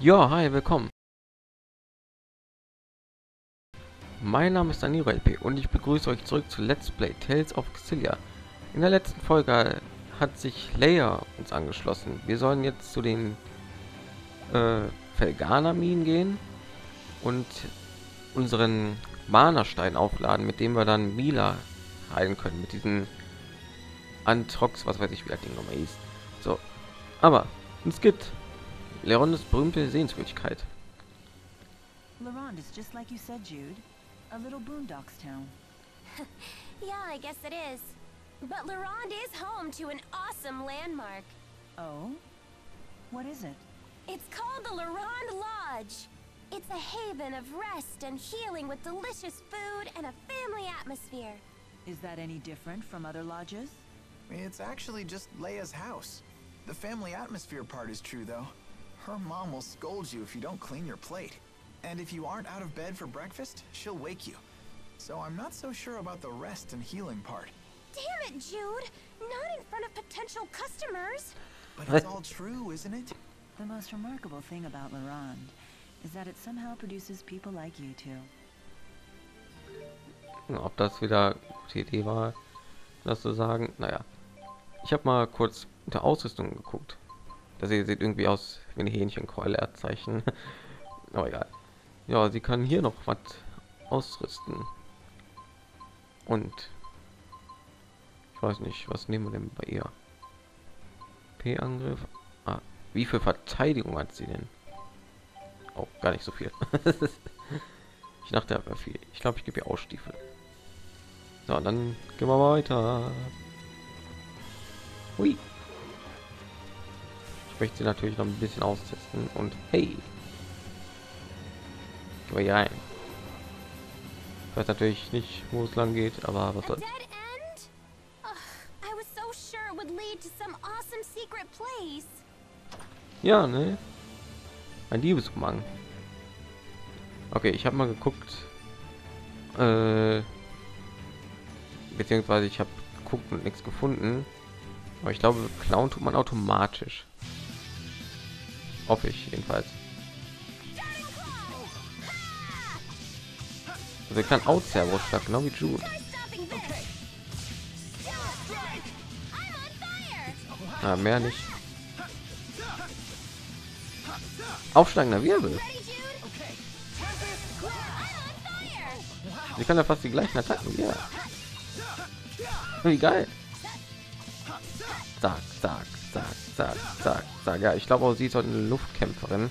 Ja, hi, willkommen. Mein Name ist Danilo LP und ich begrüße euch zurück zu Let's Play Tales of Xillia. In der letzten Folge hat sich Leia uns angeschlossen. Wir sollen jetzt zu den äh, Felgana-Minen gehen und unseren Mana-Stein aufladen, mit dem wir dann Mila heilen können, mit diesen Antrox, was weiß ich, wie das Ding nochmal hieß. So, aber es gibt Lerondes berühmte Sehenswürdigkeit. Laronde is just like you said, Jude. A little boondocks town. Yeah, I guess it is. But Laronde is home to an awesome landmark. Oh? What is it? It's called the Laronde Lodge. It's a haven of rest and healing with delicious food and a family atmosphere. Is that any different from other lodges? It's actually just Leia's house. The family atmosphere part is true, though. Her mom will scold you if you don't clean your plate. And if you aren't out of bed for breakfast, she'll wake you. So I'm not so sure about the rest and healing part. Damn it, Jude! Not in front of potential customers! But it's all true, isn't it? The most remarkable thing about Laronde is that it somehow produces people like you two. Ob das wieder eine gute Idee war, das zu sagen, naja. Ich habe mal kurz unter Ausrüstung geguckt. Das hier sieht irgendwie aus wie eine Hähnchenkeule-Zeichen. Aber egal. Ja, sie kann hier noch was ausrüsten. Und ich weiß nicht, was nehmen wir denn bei ihr? P-Angriff. Ah, wie viel Verteidigung hat sie denn? Oh, gar nicht so viel. ich dachte, er wäre viel. Ich glaube, ich gebe ihr Ausstiefel. So, dann gehen wir weiter. Hui. Ich möchte sie natürlich noch ein bisschen austesten und hey. Wir hier rein. Ich weiß natürlich nicht, wo es lang geht, aber was soll's. Ja, ne? Ein Liebesroman. Okay, ich habe mal geguckt. Äh, beziehungsweise ich habe geguckt und nichts gefunden. Aber ich glaube, klauen tut man automatisch. Hoffe ich jedenfalls. Also kann out servo schlag genau wie Jude. Na, mehr nicht. Aufsteigender Wirbel. Sie kann ja fast die gleichen Attacken. Ja. Wie geil. Zack, zack, zack, zack, zack, zack. Ja, ich glaube sie ist heute eine Luftkämpferin.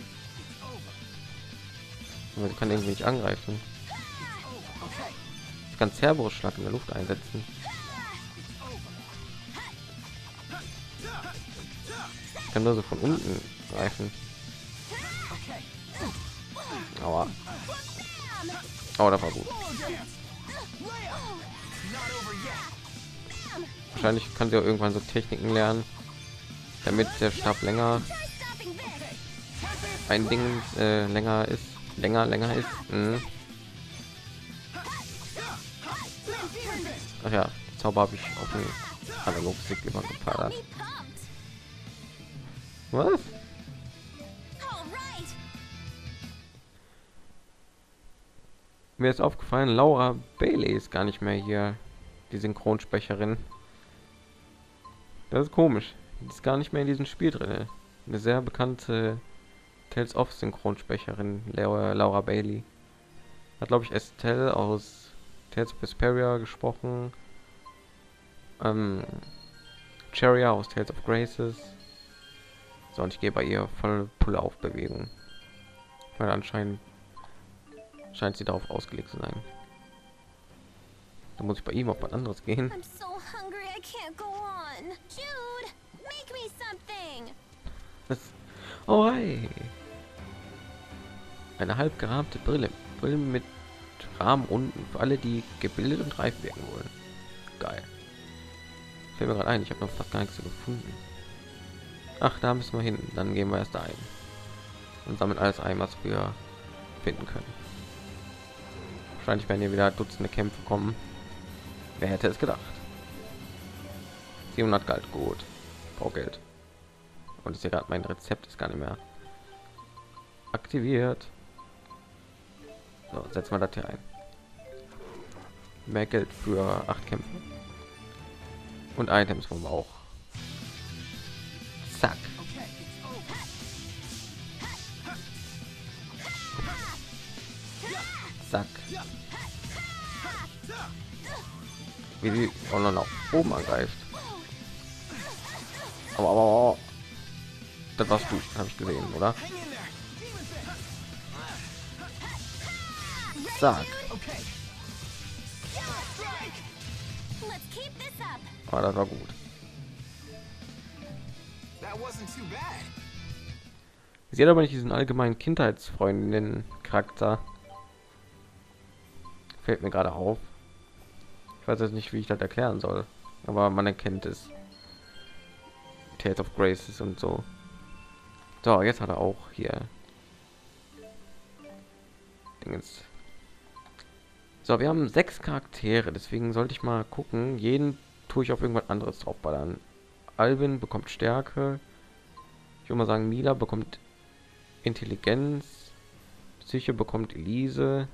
Aber sie kann irgendwie nicht angreifen. Ich kann Cerberus-Schlag in der Luft einsetzen. Ich kann nur so von unten greifen. Aua. Oh, das war gut. Wahrscheinlich kann sie auch irgendwann so Techniken lernen, damit der Stab länger ein Ding äh, länger ist, länger länger ist. Mhm. Ach ja, Zauber habe ich auf den Analogstick immer geballert. Was? Mir ist aufgefallen, Laura Bailey ist gar nicht mehr hier, die Synchronsprecherin. Das ist komisch. Ist gar nicht mehr in diesem Spiel drin. Eine sehr bekannte Tales of Synchronsprecherin, Laura, Laura Bailey. Hat glaube ich Estelle aus Tales of Vesperia gesprochen. Ähm, Cheria aus Tales of Graces. So, und ich gehe bei ihr voll Pulle auf Bewegung. Weil anscheinend scheint sie darauf ausgelegt zu sein. Da muss ich bei ihm auf was anderes gehen. I'm so hungry I can't go oh hey. Eine halb gerahmte Brille. Brille mit Rahmen unten für alle, die gebildet und reif werden wollen. Geil. Fällt mir gerade ein, ich habe noch fast gar nichts gefunden. Ach, da müssen wir hin. Dann gehen wir erst ein. Und sammeln alles ein, was wir finden können. Wahrscheinlich werden hier wieder Dutzende Kämpfe kommen. Wer hätte es gedacht? 700 Geld, gut. Baugeld. Und ist ja gerade mein Rezept ist gar nicht mehr. aktiviert. So, setzen wir das hier ein. Mehr Geld für acht Kämpfe. Und Items wir auch. Zack. Zack. Wie die auch noch nach oben angreift. Aber, aber, aber. Das warst du, habe ich gesehen, oder? Up. Ah, das war gut. Sie hat aber nicht diesen allgemeinen Kindheitsfreundinnen Charakter. Fällt mir gerade auf. Ich weiß jetzt nicht, wie ich das erklären soll, aber man erkennt es. Tales of Graces und so. So, jetzt hat er auch hier. Dingens. So, wir haben sechs Charaktere, deswegen sollte ich mal gucken. Jeden tue ich auf irgendwas anderes draufballern. Alvin bekommt Stärke. Ich würde mal sagen, Mila bekommt Intelligenz. Psyche bekommt Elise.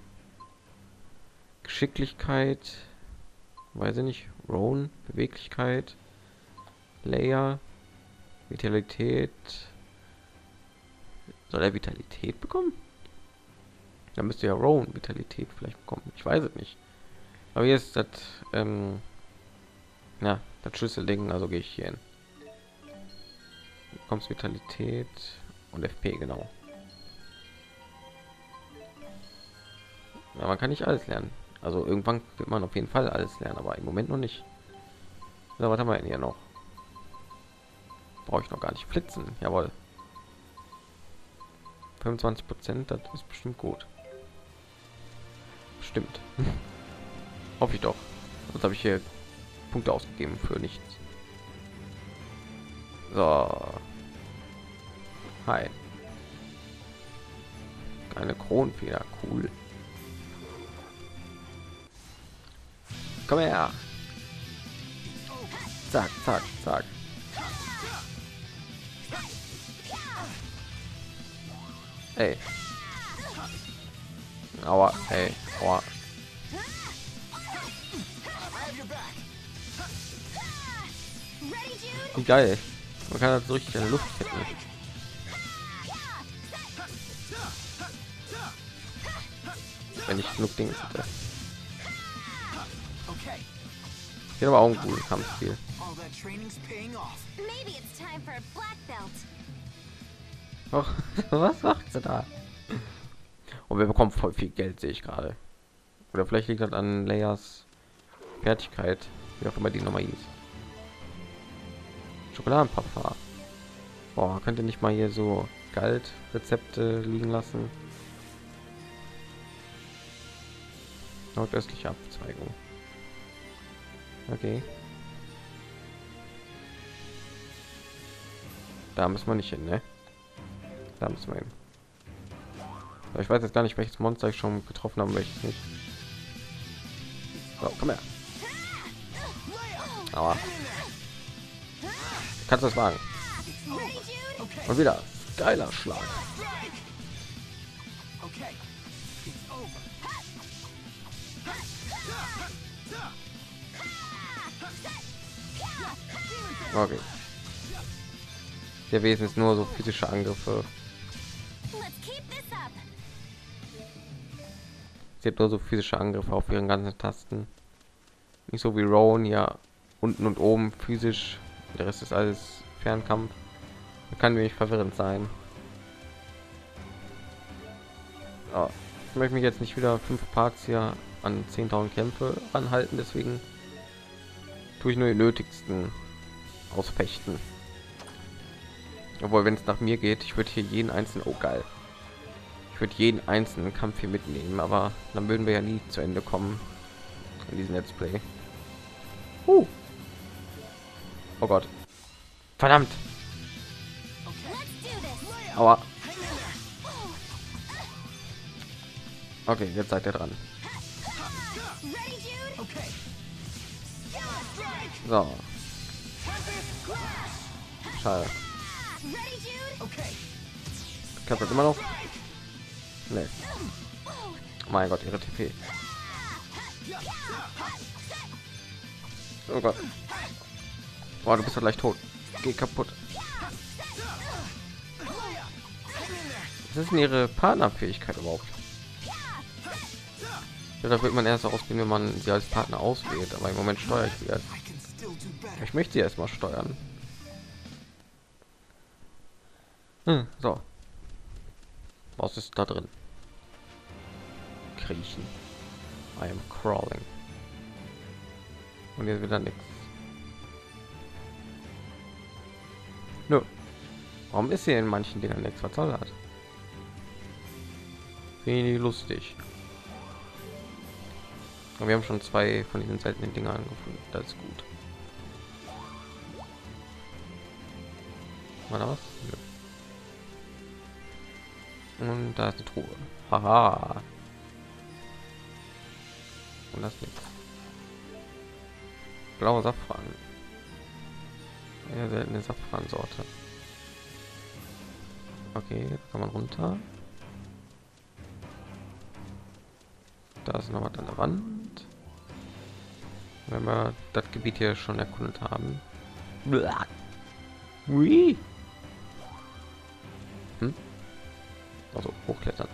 Geschicklichkeit. Weiß ich nicht. Roan, Beweglichkeit. Leia, Vitalität. Soll er Vitalität bekommen? Da müsste ja Rowan Vitalität vielleicht bekommen. Ich weiß es nicht. Aber hier ist das, ähm, ja, das Schlüsselding, also gehe ich hier hin. Kommst Vitalität und FP, genau. Ja, man kann nicht alles lernen. Also irgendwann wird man auf jeden Fall alles lernen, aber im Moment noch nicht. So, was haben wir denn hier noch? Brauche ich noch gar nicht flitzen. Jawohl. 25 Prozent, das ist bestimmt gut. Stimmt. Hoffe ich doch. Sonst habe ich hier Punkte ausgegeben für nichts. So. Hi. Eine Kronfeder, cool. Komm her. Zack, zack, zack. Ey. Aua, ey. Aua. Wie geil. Man kann das so richtig in der Luft ketten. Wenn ich genug Dinge hätte. Okay, Hier aber auch ein gutes Kampfspiel. all that training's paying off. Maybe it's time for a black belt. Was macht sie da? Und wir bekommen voll viel Geld, sehe ich gerade. Oder vielleicht liegt das an Leias Fertigkeit, wie auch immer die Nummer hieß. Schokoladenpapa. Boah, könnt ihr nicht mal hier so Galt-Rezepte liegen lassen? Nordöstliche Abzweigung. Okay. Da müssen wir nicht hin, ne? Da müssen wir hin. Ich weiß jetzt gar nicht, welches Monster ich schon getroffen habe, welches nicht. So, komm her. Aber kannst du das wagen? Und wieder geiler Schlag. Okay. Der Wesen ist nur so physische Angriffe. Sie hat nur so physische Angriffe auf ihren ganzen Tasten. Nicht so wie Rowan ja unten und oben physisch. Der Rest ist alles Fernkampf. Kann wenig verwirrend sein. Ja, ich möchte mich jetzt nicht wieder fünf Parts hier an 10.000 Kämpfe anhalten, deswegen tue ich nur die nötigsten ausfechten. Obwohl, wenn es nach mir geht, ich würde hier jeden einzelnen, oh geil, ich würde jeden einzelnen Kampf hier mitnehmen, aber dann würden wir ja nie zu Ende kommen in diesem Let's Play. Uh. Oh Gott, verdammt, aua. Okay, jetzt seid ihr dran. So, schade. Klappt das immer noch? Nee. Mein Gott, ihre TP. Oh Gott. Boah, du bist ja gleich tot. Geh kaputt. Was ist denn ihre Partnerfähigkeit überhaupt? Ja, da wird man erst ausgehen, wenn man sie als Partner auswählt. Aber im Moment steuere ich sie. Als ich möchte sie erstmal steuern. Hm, so. Was ist da drin? Kriechen. I am crawling. Und jetzt wieder nichts. Nö. Warum ist hier in manchen Dingen nichts? Was soll das? Wenig lustig. Und wir haben schon zwei von diesen seltenen Dingen angefunden. Das ist gut. Da was? Nö. Und da ist eine Truhe. Haha. Und das nichts. Blauer Safran. Ja, seltene Safran-Sorte. Okay, kann man runter. Da ist noch was an der Wand. Wenn wir das Gebiet hier schon erkundet haben. Ui. Hm? Also hochklettern.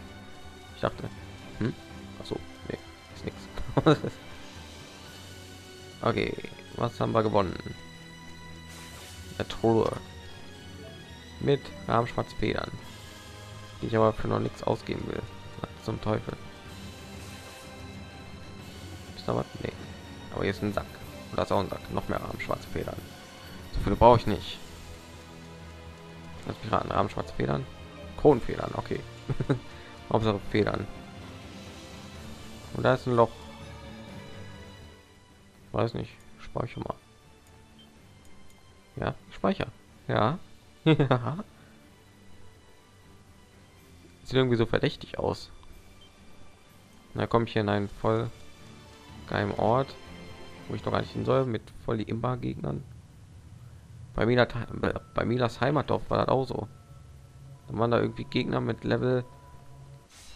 Ich dachte. Nichts. okay, was haben wir gewonnen? Eine Truhe mit Rahmenschwarzfedern, die ich aber für noch nichts ausgeben will. Zum Teufel. Ist da? Nee. Aber hier ist ein Sack. Und da ist auch ein Sack. Noch mehr Rahmenschwarzfedern. So viele brauche ich nicht. Lass mich raten. Rahmenschwarzfedern. Kronenfedern. Okay. Hauptsache Federn. Und da ist ein Loch. Weiß nicht. Speicher mal. Ja, Speicher. Ja. ja. Sieht irgendwie so verdächtig aus. Da komme ich hier in einen voll geheimen Ort, wo ich doch gar nicht hin soll, mit voll die Imba-Gegnern. Bei Mila, bei Milas Heimatdorf war das auch so. Da waren da irgendwie Gegner mit Level.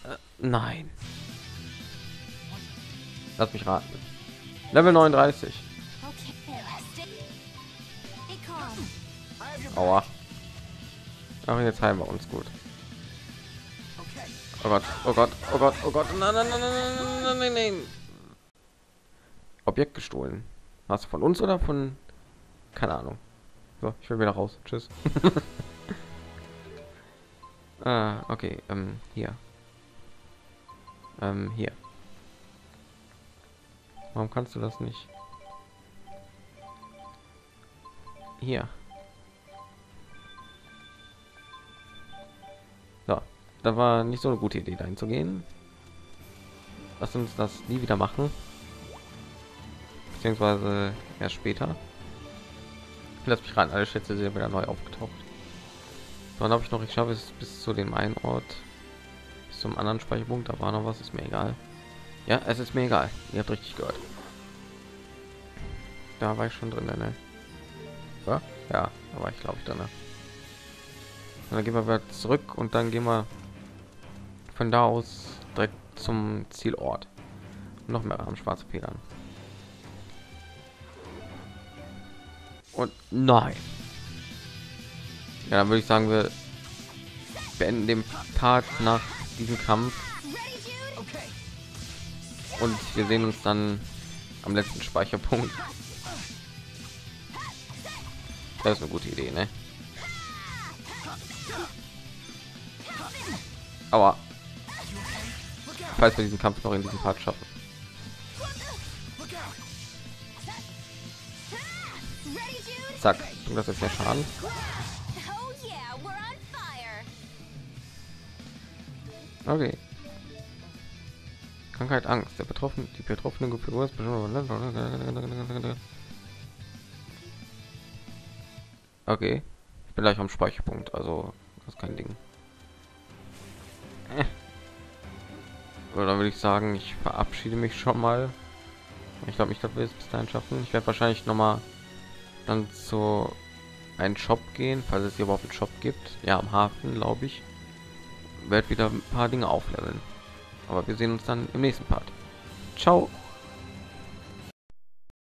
Äh, nein. Lass mich raten. Level 39. Aua. Ach, jetzt heilen wir uns gut. Oh Gott, oh Gott, oh Gott, oh Gott. Nein, nein, nein, nein, nein, nein, nein. Objekt gestohlen. Was von uns oder von keine Ahnung. So, ich will wieder raus. Tschüss. ah, okay, ähm, hier. Ähm, hier. Warum kannst du das nicht? Hier. So, da war nicht so eine gute Idee, dahin zu gehen. Lass uns das nie wieder machen. Beziehungsweise erst später. Lass mich ran, alle Schätze sind wieder neu aufgetaucht. Dann habe ich noch, ich schaffe es bis zu dem einen Ort, bis zum anderen Speicherpunkt. Da war noch was, ist mir egal. Ja, es ist mir egal. Ihr habt richtig gehört. Da war ich schon drin, ne? Ja, ja da war ich glaube ich dann. Ne? Dann gehen wir wieder zurück und dann gehen wir von da aus direkt zum Zielort. Noch mehr am schwarze Federn. Und nein. Ja, dann würde ich sagen, wir beenden den Part nach diesem Kampf. Und wir sehen uns dann am letzten Speicherpunkt. Das ist eine gute Idee, ne? Aber falls wir diesen Kampf noch in diesem Part schaffen. Zack, und das ist mehr Schaden. Okay. Krankheit, Angst. Der Betroffene, die betroffenen Gefühle ist Okay. Ich bin gleich am Speicherpunkt, also das ist kein Ding. Äh. Oder würde ich sagen, ich verabschiede mich schon mal. Ich glaube nicht, dass wir es bis dahin schaffen. Ich werde wahrscheinlich noch mal dann zu einen Shop gehen, falls es hier überhaupt einen Shop gibt. Ja, am Hafen, glaube ich. werde wieder ein paar Dinge aufleveln. Aber wir sehen uns dann im nächsten Part. Ciao.